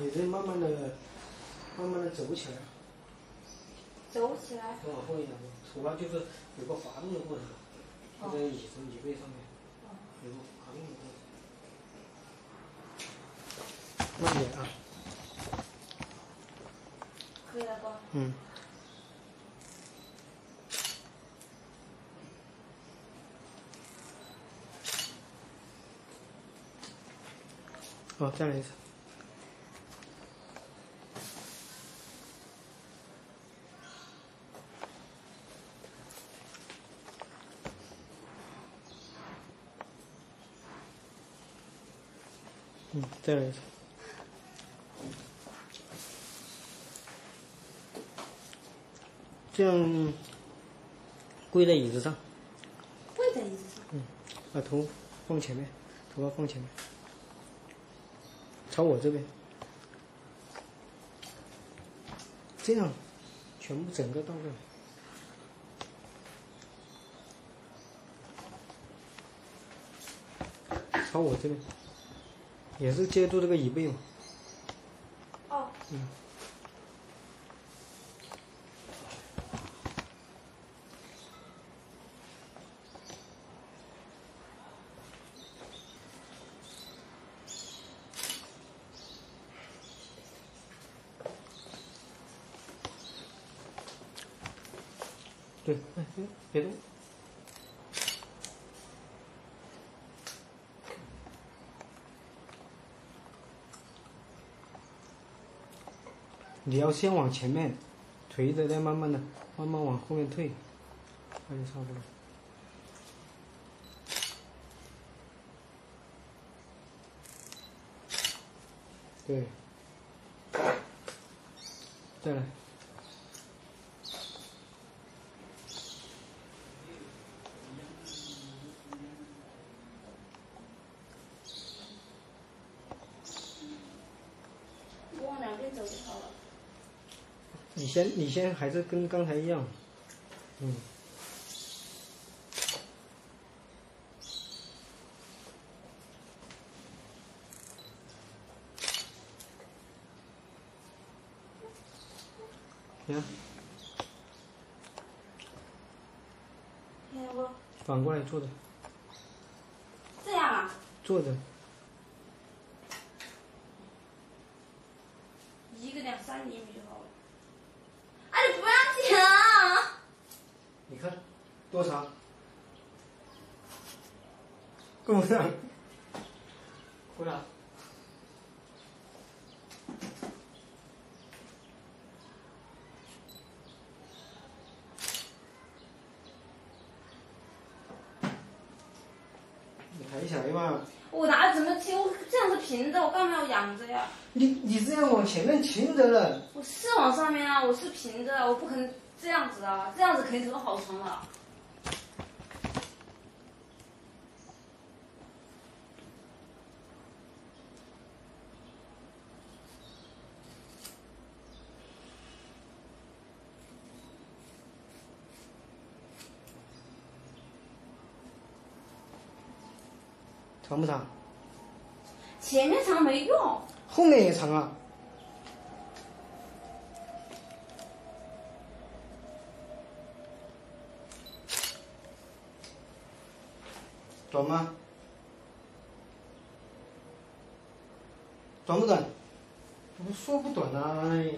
你得慢慢的、慢慢的走起来，走起来。再往后一点，出来就是有个滑动的过程，就在椅子椅背上面，有个滑动的过程。慢点啊，可以了不？嗯。好，再来一次。嗯，再来一次。这样跪在椅子上，跪在椅子上。嗯把头放前面，头发放前面，朝我这边，这样，全部整个倒过来，朝我这边，也是借助这个椅背嘛。哦。嗯。对，哎，哎别动。你要先往前面推着，再慢慢的、慢慢往后面退，那就差不多。对，再来。往两边走就好了。你先，你先还是跟刚才一样，嗯。你看，听见不？反过来坐着，这样啊？坐着，一个两三厘米就好多长？够不上，鼓掌。你抬起来嘛！我哪怎么听？我这样子平着，我干嘛要仰着呀？你你这样往前面倾着了，我是往上面啊，我是平着，我不可能这样子啊，这样子肯定头好长了。长不长？前面长没用，后面也长啊。短吗？短不短？我说不短啊！哎